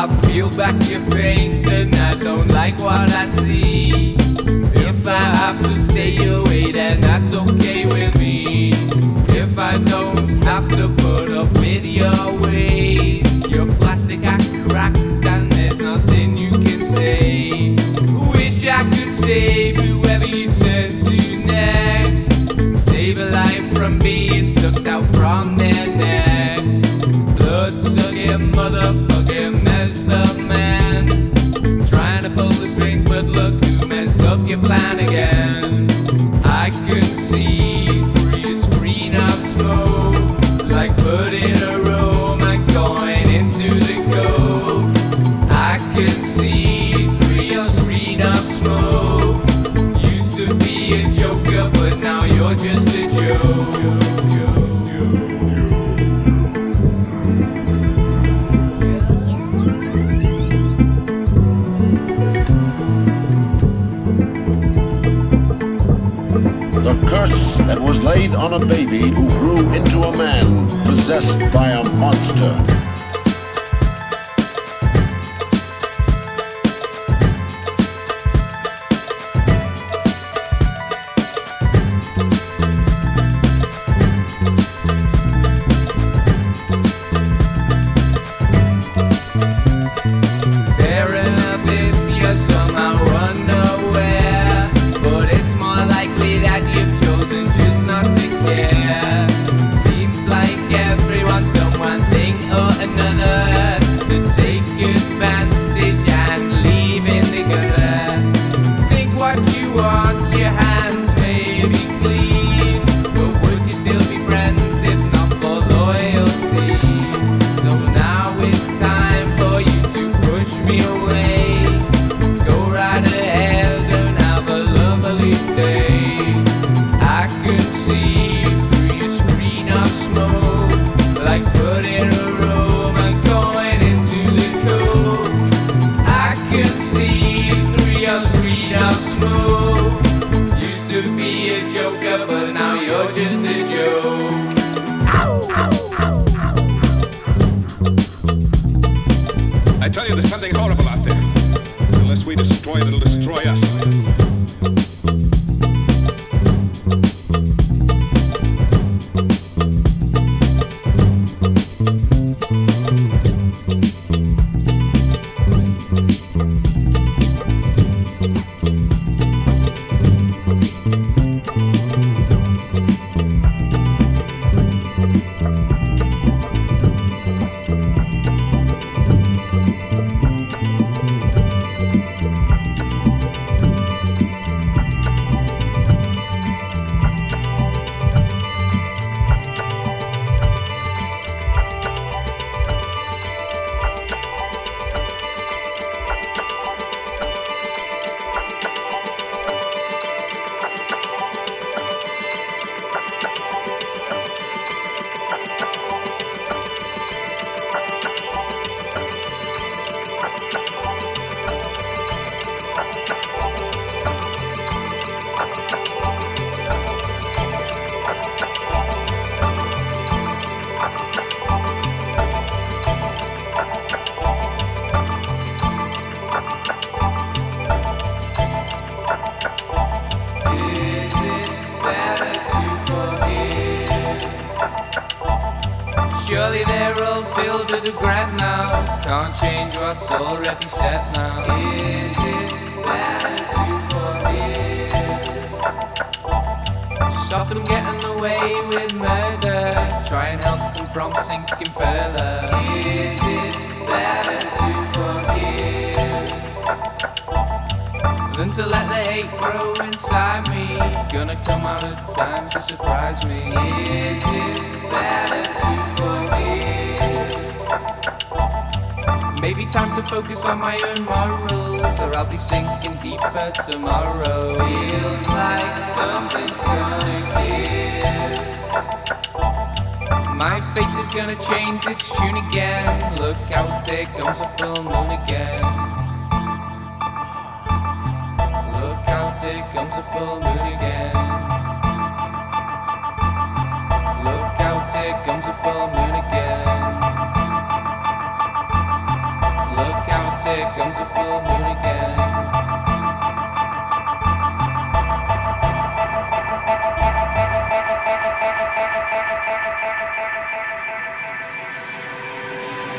I peel back your paint and I don't like what I see. If I have to stay away, then that's okay with me. If I don't have to put up with your ways, your plastic act cracked and there's nothing you can say. Wish I could save The curse that was laid on a baby who grew into a man possessed by a monster. Of smoke. Used to be a joker, but now you're just a joke. I tell you, there's something horrible out there. Unless we destroy it, it'll destroy us. Surely they're all filled with regret now. Can't change what's already set now. Is it better to forgive? Stop them getting away with murder. Try and help them from sinking further. Is it better than to let the hate grow inside me. Gonna come out of time to surprise me. Is it better to forgive? Maybe time to focus on my own morals, or I'll be sinking deeper tomorrow. Feels like something's gonna give. My face is gonna change its tune again. Look out, there comes a full moon again. Here comes a full moon again. Look out, here comes a full moon again. Look out, here comes a full moon again.